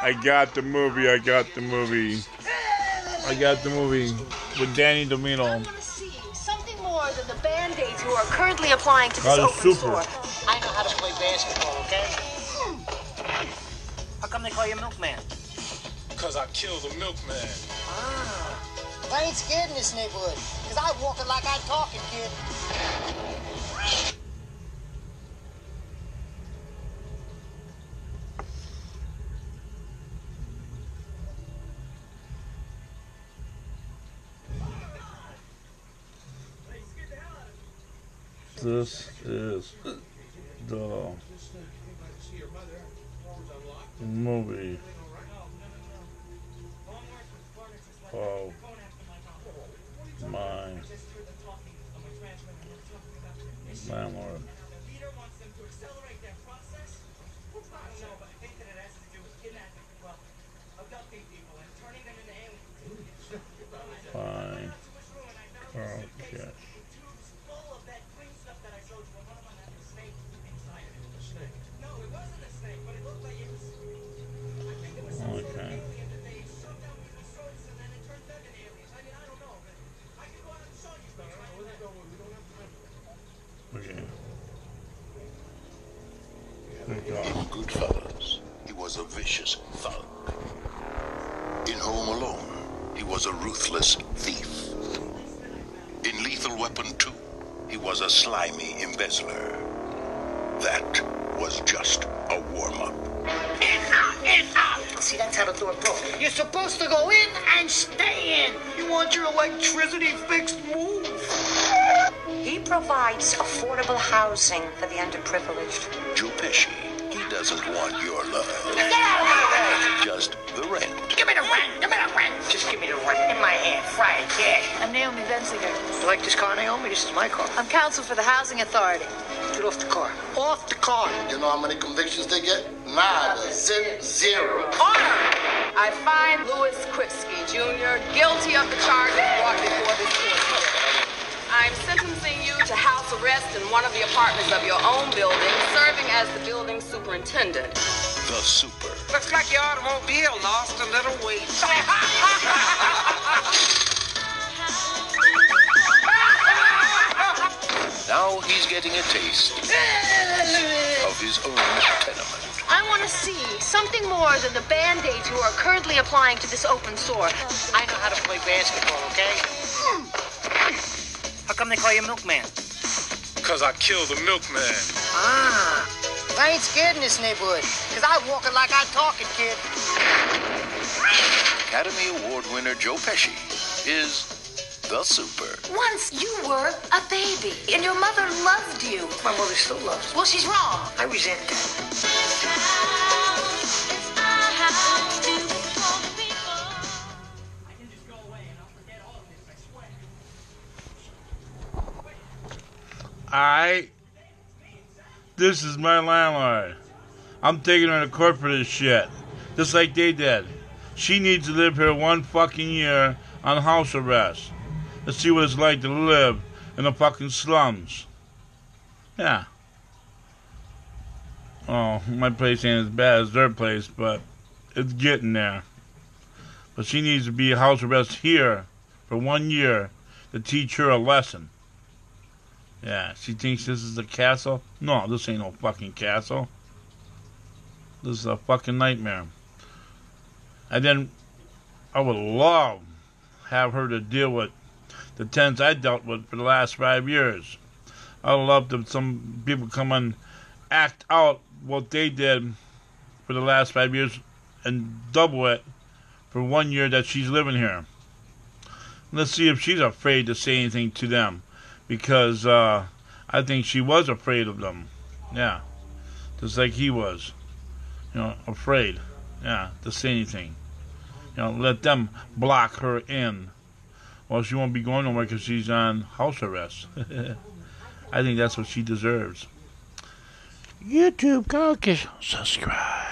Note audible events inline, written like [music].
I got the movie. I got the movie. I got the movie with Danny DeVito. I want to see something more than the band-aids who are currently applying to this God, open it's super. sore. I know how to play basketball, okay? Hmm. How come they call you Milkman? Cause I killed the milkman. Ah, I ain't scared in this neighborhood. Cause I walk it like I talk it, kid. This is the movie of my landlord. A vicious thug. In Home Alone, he was a ruthless thief. In Lethal Weapon 2, he was a slimy embezzler. That was just a warm-up. Enough, enough! See, that's how the door broke. You're supposed to go in and stay in. You want your electricity fixed? Move. He provides affordable housing for the underprivileged. Joe Pesci, he doesn't want your love. Get out of my! Just the rent. Give me the rent! Give me the rent! Just give me the rent in my hand, Friday cash. I'm Naomi Bensinger. You like this car, Naomi? This is my car. I'm counsel for the Housing Authority. Get off the car. Off the car. You know how many convictions they get? Nada. Zip, zero. Order! I find Louis Kritski Jr. guilty of the charges brought before this court. I'm sentencing you to house arrest in one of the apartments of your own building, serving as the building superintendent. The Super. Looks like your automobile lost a little weight. [laughs] Now he's getting a taste of his own tenement. I want to see something more than the band-aids who are currently applying to this open sore. I know how to play basketball, okay? Hmm. How come they call you Milkman? Cause I killed the milkman. Ah, I ain't scared in this neighborhood. Cause I walk it like I talk it, kid. Academy Award winner Joe Pesci is the Super. Once you were a baby, and your mother loved you. My mother still loves me. Well, she's wrong. I resent that. Alright. This is my landlord. I'm taking her to court for this shit. Just like they did. She needs to live here one fucking year on house arrest. Let's see what it's like to live in the fucking slums. Yeah. Oh, my place ain't as bad as their place, but it's getting there. But she needs to be house arrest here for one year to teach her a lesson. Yeah, she thinks this is a castle. No, this ain't no fucking castle. This is a fucking nightmare. And then I would love have her to deal with the tenants I dealt with for the last five years. I would love to some people come and act out what they did for the last five years and double it for one year that she's living here. Let's see if she's afraid to say anything to them because uh, I think she was afraid of them. Yeah, just like he was. You know, afraid. Yeah, to say anything. You know, let them block her in. Well, she won't be going nowhere because she's on house arrest. [laughs] I think that's what she deserves. YouTube, go subscribe.